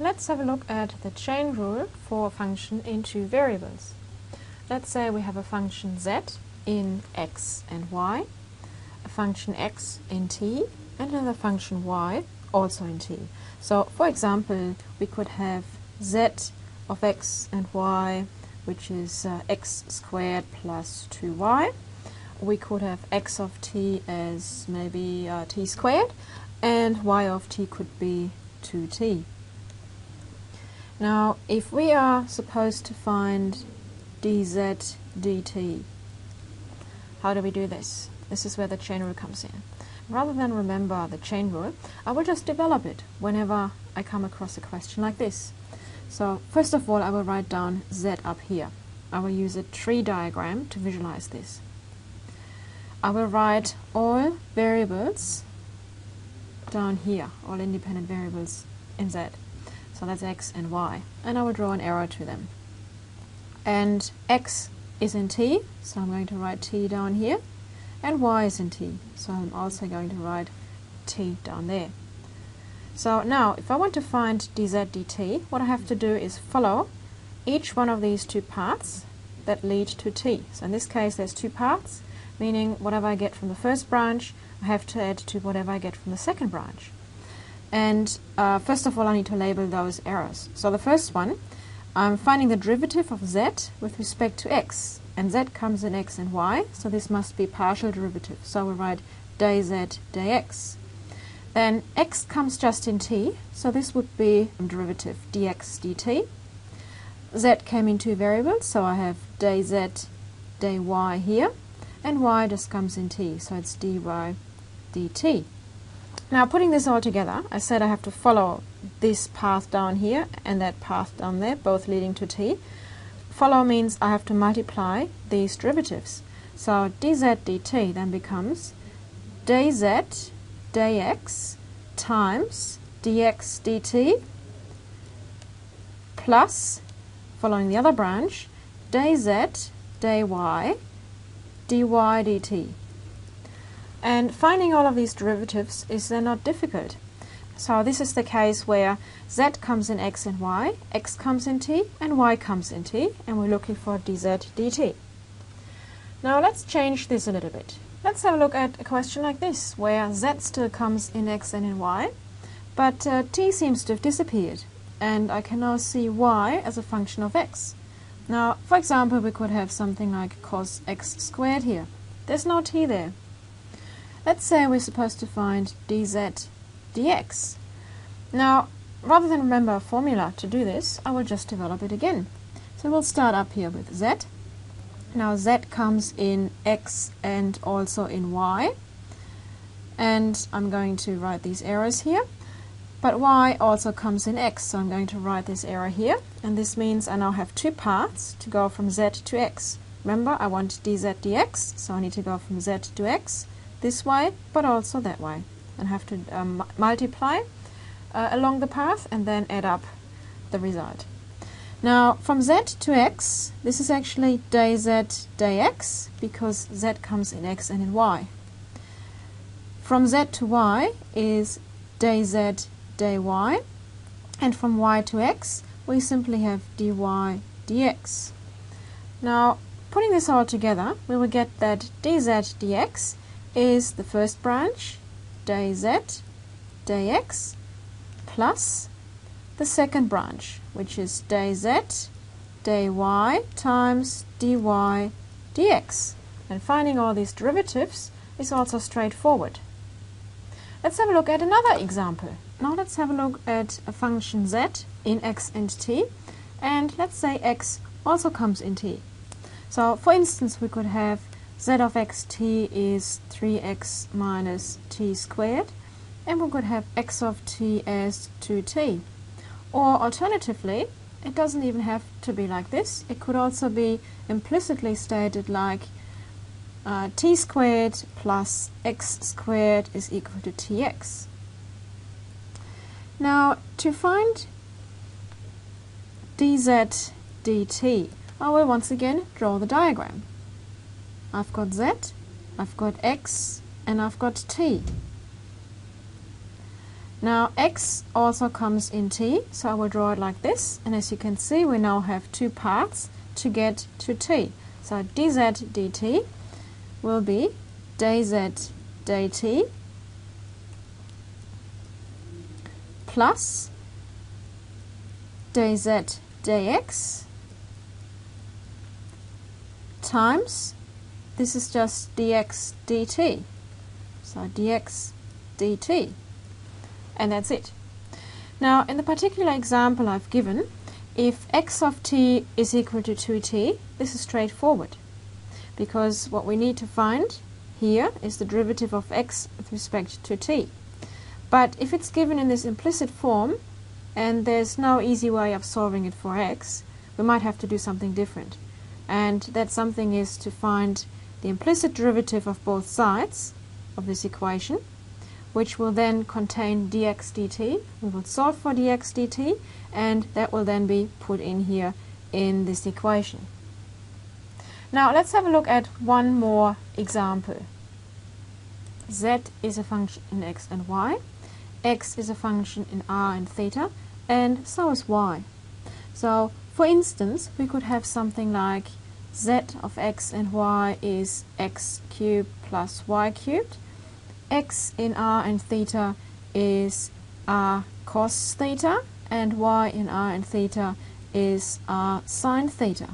Let's have a look at the chain rule for a function in two variables. Let's say we have a function z in x and y, a function x in t, and another function y also in t. So, for example, we could have z of x and y, which is uh, x squared plus 2y. We could have x of t as maybe uh, t squared, and y of t could be 2t. Now, if we are supposed to find dz dt, how do we do this? This is where the chain rule comes in. Rather than remember the chain rule, I will just develop it whenever I come across a question like this. So, first of all, I will write down z up here. I will use a tree diagram to visualize this. I will write all variables down here, all independent variables in z. So that's x and y. And I will draw an arrow to them. And x is in t, so I'm going to write t down here. And y is in t, so I'm also going to write t down there. So now, if I want to find dz dt, what I have to do is follow each one of these two paths that lead to t. So in this case, there's two paths, meaning whatever I get from the first branch, I have to add to whatever I get from the second branch. And uh, first of all, I need to label those errors. So the first one, I'm finding the derivative of z with respect to x. And z comes in x and y, so this must be partial derivative. So we write dz dx. Then x comes just in t, so this would be derivative dx dt. z came in two variables, so I have dz dy here. And y just comes in t, so it's dy dt. Now putting this all together, I said I have to follow this path down here and that path down there, both leading to t. Follow means I have to multiply these derivatives. So dz dt then becomes dz dx times dx dt plus, following the other branch, dz dy dy dt. And finding all of these derivatives is then not difficult. So this is the case where z comes in x and y, x comes in t, and y comes in t, and we're looking for dz dt. Now let's change this a little bit. Let's have a look at a question like this, where z still comes in x and in y, but uh, t seems to have disappeared, and I can now see y as a function of x. Now, for example, we could have something like cos x squared here. There's no t there, Let's say we're supposed to find dz dx. Now, rather than remember a formula to do this, I will just develop it again. So we'll start up here with z. Now z comes in x and also in y. And I'm going to write these arrows here. But y also comes in x, so I'm going to write this arrow here. And this means I now have two paths to go from z to x. Remember, I want dz dx, so I need to go from z to x this way, but also that way. And have to um, multiply uh, along the path and then add up the result. Now, from z to x, this is actually dz dx because z comes in x and in y. From z to y is dz dy, and from y to x, we simply have dy dx. Now, putting this all together, we will get that dz dx is the first branch, dz dx, plus the second branch, which is dz dy times dy dx. And finding all these derivatives is also straightforward. Let's have a look at another example. Now let's have a look at a function z in x and t. And let's say x also comes in t. So for instance, we could have z of xt is 3x minus t squared and we could have x of t as 2t. Or alternatively, it doesn't even have to be like this. It could also be implicitly stated like uh, t squared plus x squared is equal to tx. Now, to find dz dt, I will once again draw the diagram. I've got z, I've got x, and I've got t. Now x also comes in t, so I will draw it like this. And as you can see, we now have two paths to get to t. So dz dt will be dz dt plus dz dx times, this is just dx dt. So dx dt. And that's it. Now, in the particular example I've given, if x of t is equal to 2t, this is straightforward. Because what we need to find here is the derivative of x with respect to t. But if it's given in this implicit form, and there's no easy way of solving it for x, we might have to do something different and that something is to find the implicit derivative of both sides of this equation which will then contain dx dt. We will solve for dx dt and that will then be put in here in this equation. Now let's have a look at one more example. z is a function in x and y, x is a function in r and theta, and so is y. So for instance, we could have something like z of x and y is x cubed plus y cubed. x in r and theta is r cos theta, and y in r and theta is r sine theta.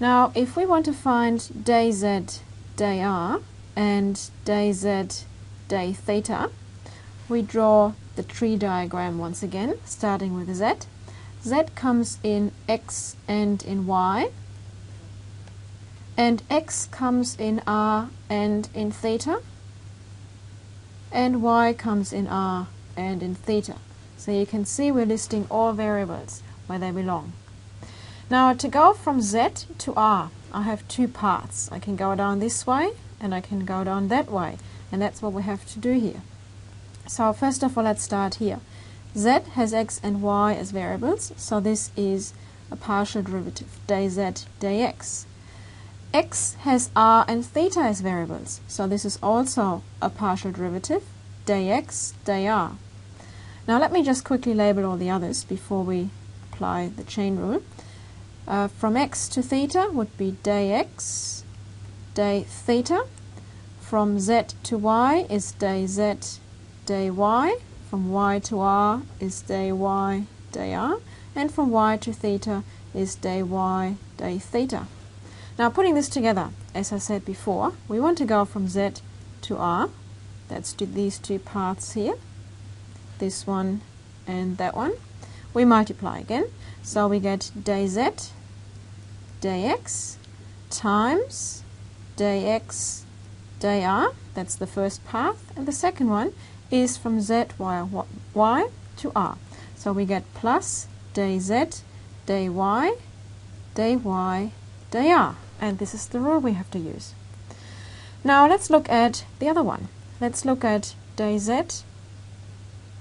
Now, if we want to find day z, day r, and day z, day theta, we draw the tree diagram once again, starting with z z comes in x and in y, and x comes in r and in theta, and y comes in r and in theta. So you can see we're listing all variables where they belong. Now to go from z to r, I have two paths. I can go down this way and I can go down that way, and that's what we have to do here. So first of all, let's start here z has x and y as variables, so this is a partial derivative, day z dx. X has r and theta as variables, so this is also a partial derivative, day x, day r. Now let me just quickly label all the others before we apply the chain rule. Uh, from x to theta would be day x, day theta. From z to y is day z, day y from y to r is day y, day r, and from y to theta is day y, day theta. Now putting this together, as I said before, we want to go from z to r, that's these two paths here, this one and that one. We multiply again, so we get day z, day x, times day x, day r, that's the first path, and the second one is from z, y, y to r. So we get plus day z, day y, day y, day r, And this is the rule we have to use. Now let's look at the other one. Let's look at day z,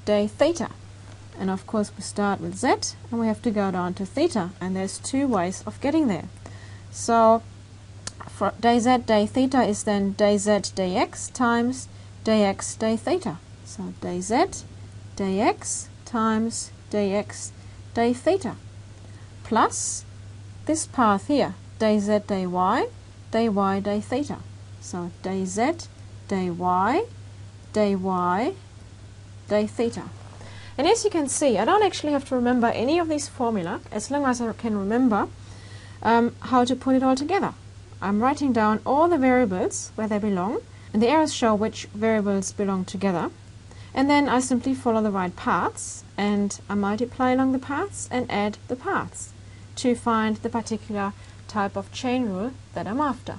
day theta. And of course we start with z and we have to go down to theta. And there's two ways of getting there. So for day z, day theta is then day z, day x times day x, day theta. So day z, day x times day x, day theta, plus this path here, day z, day y, day y, day theta. So day z, day y, day y, day theta. And as you can see, I don't actually have to remember any of these formula as long as I can remember um, how to put it all together. I'm writing down all the variables where they belong, and the arrows show which variables belong together. And then I simply follow the right paths and I multiply along the paths and add the paths to find the particular type of chain rule that I'm after.